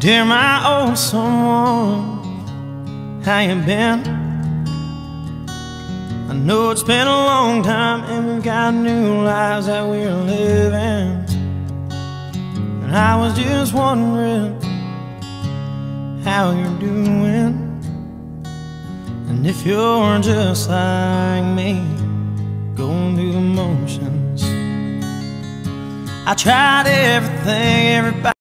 Dear my old someone, how you been? I know it's been a long time and we've got new lives that we're living. And I was just wondering how you're doing. And if you're just like me, going through the motions. I tried everything, everybody.